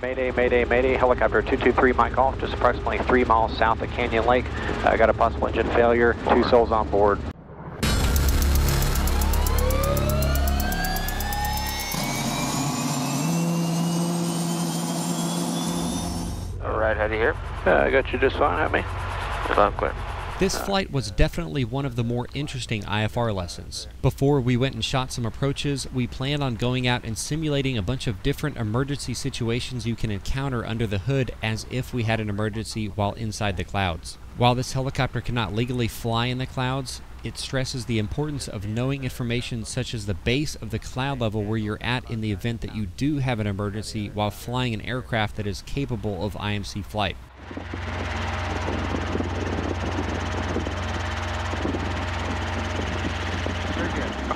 Mayday, mayday, mayday, helicopter 223 Mike Golf, just approximately three miles south of Canyon Lake. I uh, got a possible engine failure, two souls on board. All right, how do you hear? Uh, I got you just fine at me. Fine, clear. This flight was definitely one of the more interesting IFR lessons. Before we went and shot some approaches, we planned on going out and simulating a bunch of different emergency situations you can encounter under the hood as if we had an emergency while inside the clouds. While this helicopter cannot legally fly in the clouds, it stresses the importance of knowing information such as the base of the cloud level where you're at in the event that you do have an emergency while flying an aircraft that is capable of IMC flight.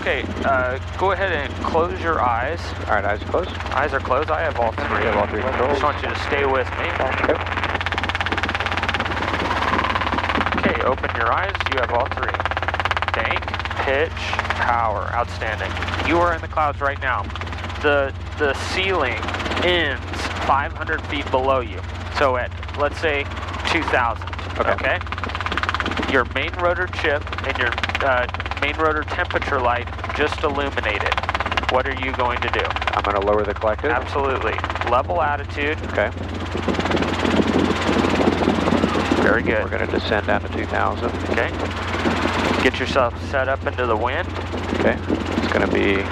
Okay, uh, go ahead and close your eyes. All right, eyes are closed. Eyes are closed. I have all three. You have all three I controls. just want you to stay with me. Okay. Okay, open your eyes. You have all three. Bank, pitch, power. Outstanding. You are in the clouds right now. The the ceiling ends 500 feet below you. So at let's say 2,000. Okay. Your main rotor chip and your uh, main rotor temperature light just illuminated. What are you going to do? I'm going to lower the collective. Absolutely. Level attitude. Okay. Very good. We're going to descend down to 2,000. Okay. Get yourself set up into the wind. Okay. It's going to be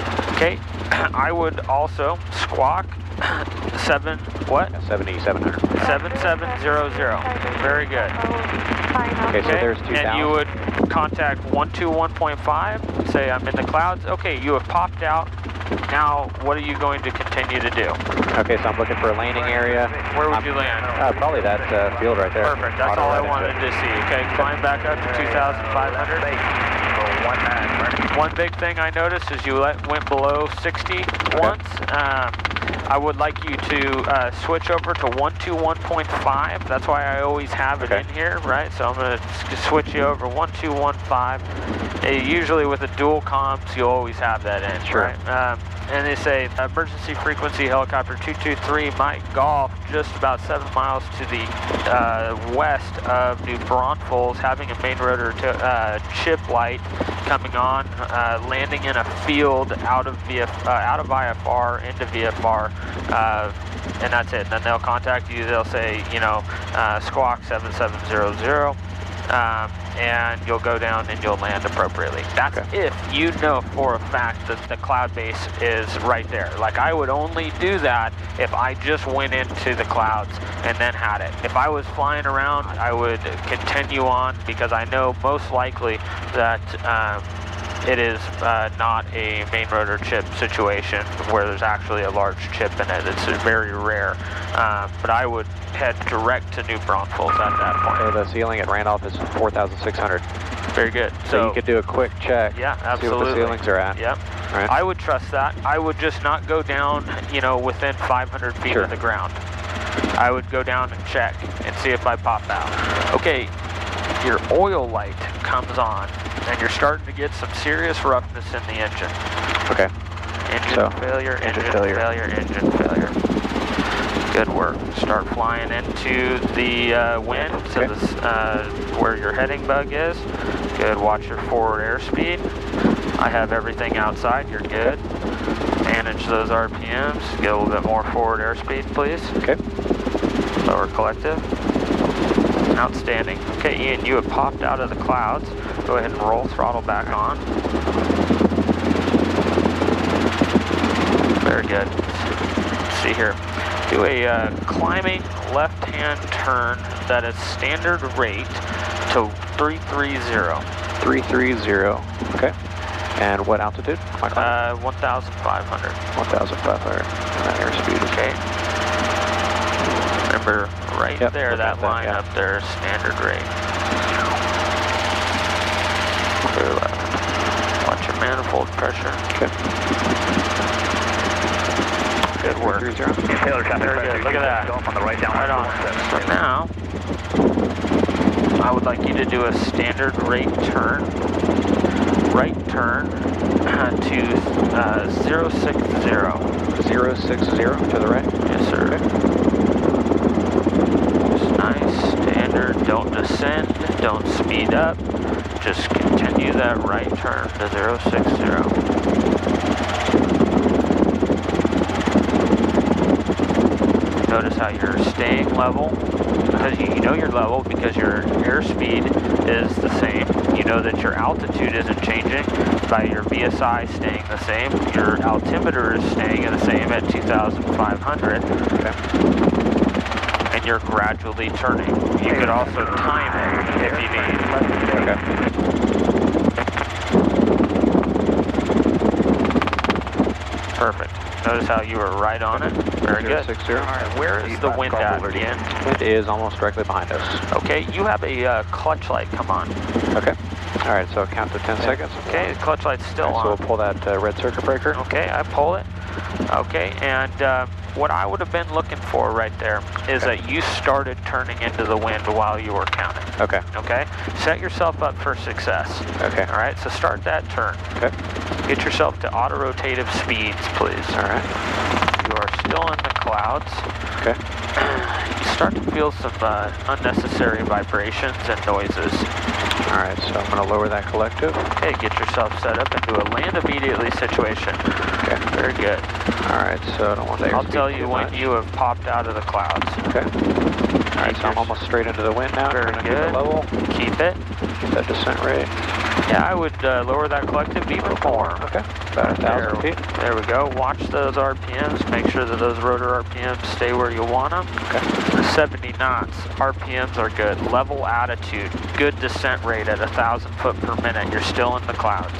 Okay. I would also squawk seven what? 7,700. Seven seven zero zero. Very good. Okay, so there's 2,000. And you would contact one two one point five. Say I'm in the clouds. Okay, you have popped out. Now, what are you going to continue to do? Okay, so I'm looking for a landing area. Where would I'm- you land? Uh, probably that uh, field right there. Perfect. That's Auto all I wanted to see. Okay, climb back up to 2,500. One big thing I noticed is you let, went below 60 once. Um, I would like you to uh, switch over to 121.5. That's why I always have it Okay. in here, right? So I'm going to switch you over 1215. Uh, usually with the dual comms, you'll always have that in, Sure. right? Um, and they say emergency frequency helicopter 223 Mike Golf, just about seven miles to the uh, west of New Braunfels, having a main rotor to, uh, chip light coming on, uh, landing in a field out of VF, uh, out of IFR into VFR, uh, and that's it. Then they'll contact you. They'll say, you know, uh, squawk 7700. Um, and you'll go down and you'll land appropriately. That's Okay. if you know for a fact that the cloud base is right there. Like I would only do that if I just went into the clouds and then had it. If I was flying around, I would continue on because I know most likely that um, it is uh, not a main rotor chip situation where there's actually a large chip in it. It's very rare. Um, but I would head direct to New Braunfels at that point. So the ceiling at Randolph is 4,600. Very good. So, you could do a quick check. Yeah, absolutely. See what the ceilings are at. Yep. Right. I would trust that. I would just not go down, you know, within 500 feet Sure. of the ground. I would go down and check and see if I pop out. Okay, your oil light comes on and you're starting to get some serious roughness in the engine. Okay. Engine So, failure, engine engine, failure. failure. engine failure. Good work. Start flying into the uh, wind to Okay. the, s- uh, where your heading bug is. Good. Watch your forward airspeed. I have everything outside. You're good. Manage those RPMs. Get a little bit more forward airspeed, please. Okay. Lower collective. Outstanding. Okay, Ian, you have popped out of the clouds. Go ahead and roll throttle back on. Very good. Let's see here. Do a uh, climbing left-hand turn that is standard rate to 330. 330. Okay. And what altitude? Uh, 1,500. 1,500. And that airspeed Okay. Remember, right Yep, there, that at that, line yeah. up there, standard rate. Clear left. Watch your manifold pressure. Okay. Good work. 330. Taylor, copy. Very good, look at that. On the right down. Right on. So now, I would like you to do a standard rate turn, right turn to uh, 060. 060 to the right. Yes, sir. Okay. Descend, don't speed up, just continue that right turn to 060. Notice how you're staying level, because you know you're level because your airspeed is the same. You know that your altitude isn't changing by your VSI staying the same. Your altimeter is staying the same at 2,500 you're gradually turning. You could also time it if you need. Okay. Perfect. Notice how you were right on it. Very good. 060. All right, where is the wind at again? Wind is almost directly behind us. Okay, you have a uh, clutch light come on. Okay. All right, so count to 10 seconds. Okay, the clutch light's still right, so we'll pull that uh, red circuit breaker. Okay, I pull it. Okay, and uh, what I would have been looking for right there is Okay. that you started turning into the wind while you were counting. Okay. Okay, set yourself up for success. Okay. All right, so start that turn. Okay. Get yourself to auto-rotative speeds, please. All right. You are still in the clouds. Okay. You start to feel some uh, unnecessary vibrations and noises. All right, so I'm going to lower that collective. Okay, get yourself set up into a land immediately situation. Okay. Very good. All right, so I don't want to I'll tell you when much. you have popped out of the clouds. Okay. All right, so I'm almost straight into the wind now. Very good. level. Keep it. Keep that descent rate. Yeah, I would uh, lower that collective even more. Okay. About a There, feet. there we go. Watch those RPMs. Make sure that those rotor RPMs stay where you want them. Okay. 70 knots. RPMs are good. Level attitude. Good descent rate at a thousand foot per minute. You're still in the clouds.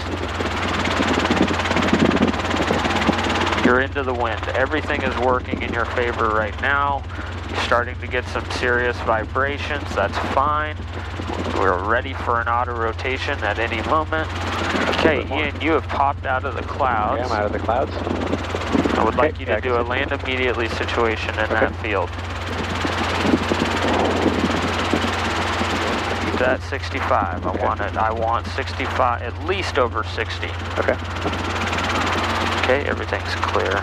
You're into the wind. Everything is working in your favor right now. You're starting to get some serious vibrations. That's fine. We're ready for an auto rotation at any moment. Okay, Ian, you have popped out of the clouds. Okay, I'm out of the clouds. I would Okay, like you to do a land immediately situation in Okay. that field. Keep that 65. I want it. I want 65, at least over 60. Okay. Okay, everything's clear.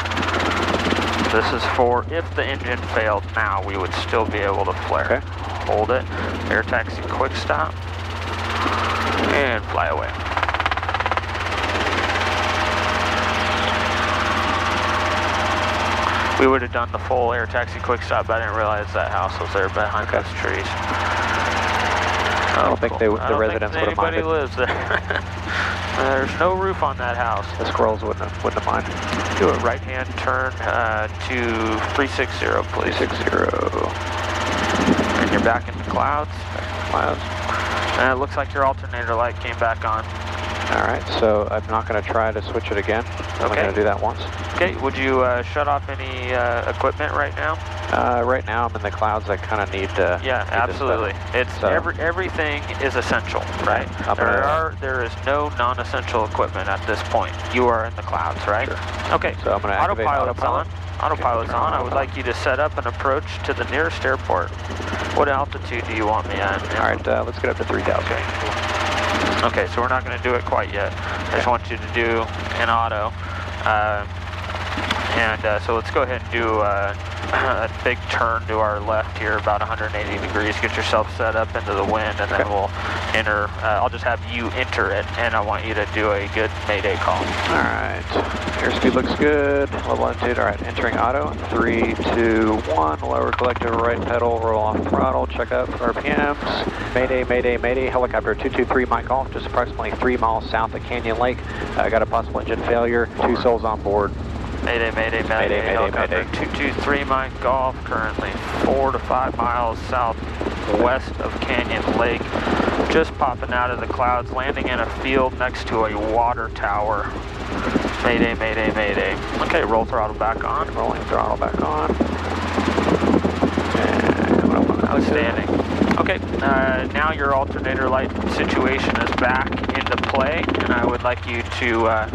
This is for if the engine failed now, we would still be able to flare. Okay. Hold it. Air taxi quick stop. And fly away. We would have done the full air taxi quick stop, but I didn't realize that house was there behind Okay. those trees. I don't think they the don't residents think would have minded. lives there. There's no roof on that house. The squirrels wouldn't have, wouldn't have minded. Do a right-hand turn uh, to 360, please. 360. And you're back in the clouds. Clouds. And it looks like your alternator light came back on. All right, so I'm not going to try to switch it again. Okay. I'm going to do that once. Okay, would you uh, shut off any uh, equipment right now? Uh, right now I'm in the clouds. I kind of need to. Yeah, need absolutely. It's So- every everything is essential, right? I'm there are there is no non-essential equipment at this point. You are in the clouds, right? Sure. Okay. So I'm going to Autopilot's autopilot. on. Autopilot's on. I would like you to set up an approach to the nearest airport. What altitude do you want me at? All right, uh, let's get up to 3,000. Okay, cool. Okay, so we're not going to do it quite yet. I just want you to do an auto. Uh, and uh, so let's go ahead and do uh, a big turn to our left here, about 180 degrees. Get yourself set up into the wind, and then we'll enter. Uh, I'll just have you enter it, and I want you to do a good mayday call. All right, airspeed looks good. Level altitude. All right, entering auto. Three, two, one. Lower collective right pedal. Roll off throttle. Check for RPMs. Mayday, mayday, mayday. Helicopter 223 Mike Golf, just approximately three miles south of Canyon Lake. I got a possible engine failure. Two souls on board. Mayday, mayday, mayday, Mayday, mayday, helicopter mayday. 223 Mike Golf, currently four to five miles southwest of Canyon Lake. Just popping out of the clouds, landing in a field next to a water tower. Mayday, mayday, mayday. Okay, roll throttle back on. Rolling throttle back on. And roll on collective. Outstanding. Okay, uh, now your alternator light situation is back into and I would like you to uh,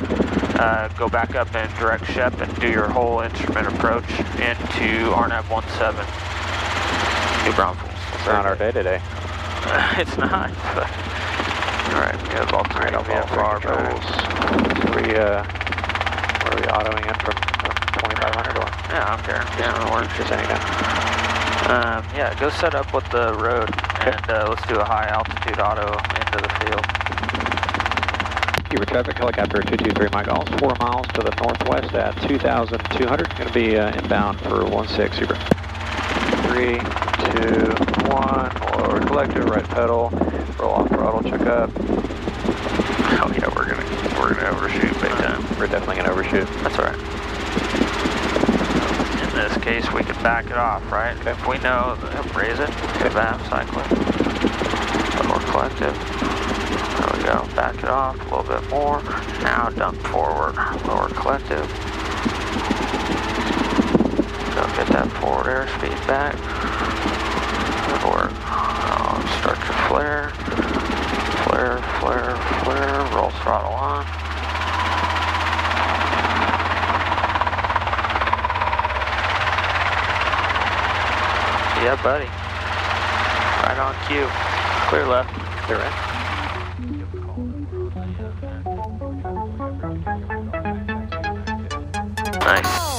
uh, go back up and direct SHEP and do your whole instrument approach into RNAV 17. New Braunfels. It's not our day today. it's not, but... Alright, we have All right, alternator I'll follow VFR controls. approach. We, uh, where are we autoing in from, from 2500 or? Yeah, I don't care. Yeah, it works. Just any time. Um, yeah, go set up with the road and uh, let's do a high altitude auto into the field. Cuba traffic helicopter 223 Mike Golf, 4 miles to the northwest at 2,200. Going to be uh, inbound for 16 Super. 3, 2, 1, lower collective, right pedal, roll off throttle, check up. Oh yeah, we're gonna we're gonna overshoot big time. We're definitely going to overshoot. That's all right. Case, we can back it off, right? Okay. If we know, raise it, okay. VAP cycling, more collective. There we go, back it off a little bit more. Now dump forward, lower collective. Go get that forward airspeed back. Good work. Oh, start to flare. Flare, flare, flare, roll throttle Yeah, buddy. Right on cue. Clear left. Clear right. Nice.